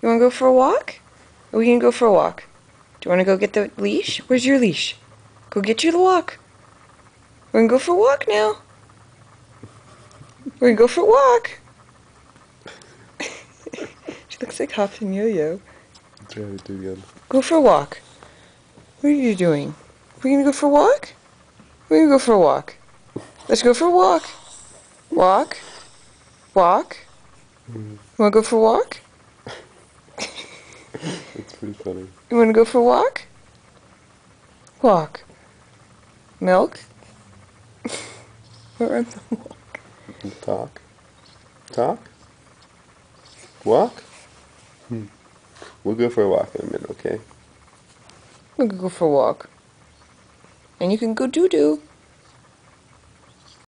You want to go for a walk? Are we going to go for a walk? Do you want to go get the leash? Where's your leash? Go get you the walk. We're going to go for a walk now. We're going to go for a walk. she looks like Hoppin' Yo-Yo. Try to do again. Go for a walk. What are you doing? We're going to go for a walk? We're going to go for a walk. Let's go for a walk. Walk. Walk. Mm. You want to go for a walk? Pretty funny. You want to go for a walk? Walk. Milk? rhymes on walk? Talk. Talk? Walk? Hmm. We'll go for a walk in a minute, okay? We could go for a walk. And you can go doo-doo.